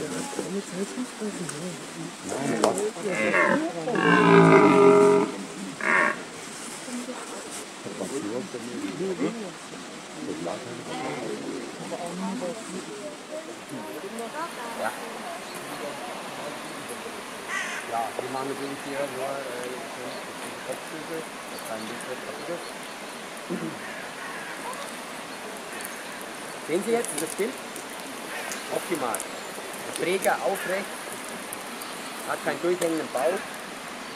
Ja. Wir machen übrigens hier nur die Kopfzüge, das ist ein Liquid Papier. Sehen Sie jetzt das Bild? Optimal. Träger aufrecht, hat keinen durchhängenden Bauch,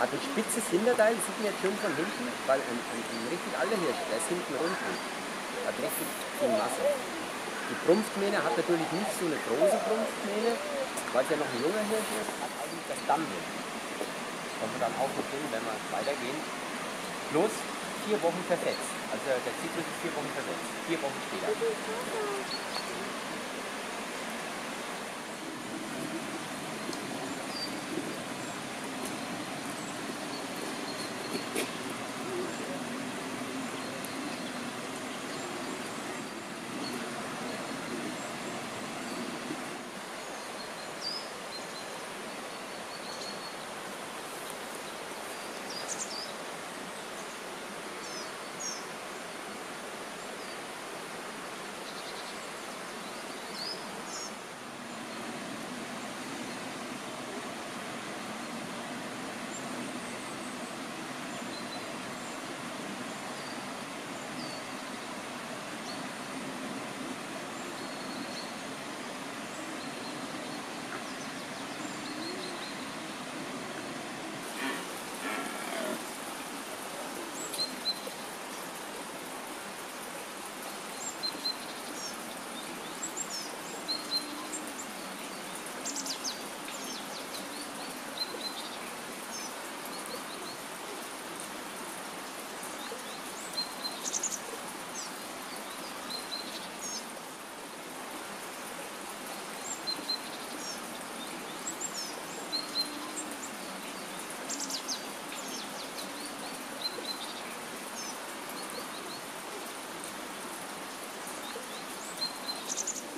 hat ein spitzes Hinterteil, sieht man jetzt schön von hinten, weil ein, ein, ein richtig alter Hirsch, der ist hinten rund. Hat richtig viel Masse. Die Prumpfmähne hat natürlich nicht so eine große Prumpfmähne, weil es ja noch ein junger Hirsch ist, hat eigentlich das Dammbild. Das kommen wir dann auch noch hin, wenn wir weitergehen. Plus vier Wochen versetzt. Also der Zyklus ist vier Wochen versetzt. Vier Wochen später.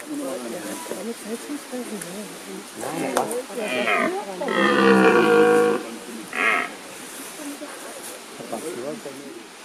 Thank you.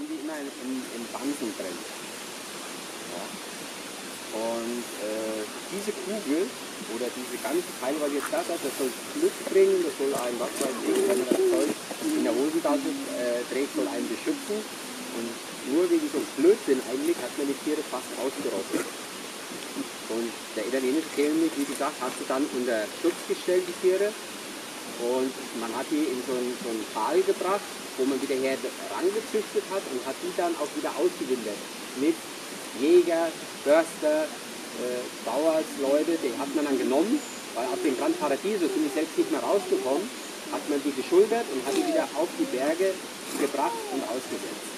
Haben die immer in, in, in Banden drin. Ja. Und äh, diese Kugel oder diese ganze Teil, was jetzt das hat, das soll Glück bringen, das soll einen, was weiß ich, wenn man das Zeug in der Hosentasche äh, trägt, soll einen beschützen. Und nur wegen so einem Blödsinn eigentlich hat man die Tiere fast ausgerottet. Und der italienische König, wie gesagt, hat sie dann unter Schutz gestellt, die Tiere. Und man hat die in so ein, so ein Tal gebracht, wo man wieder her rangezüchtet hat und hat die dann auch wieder ausgewildert. Mit Jäger, Förster, äh, Bauersleute, die hat man dann genommen, weil auf dem Gran Paradiso sind die selbst nicht mehr rausgekommen, hat man die geschultert und hat die wieder auf die Berge gebracht und ausgesetzt.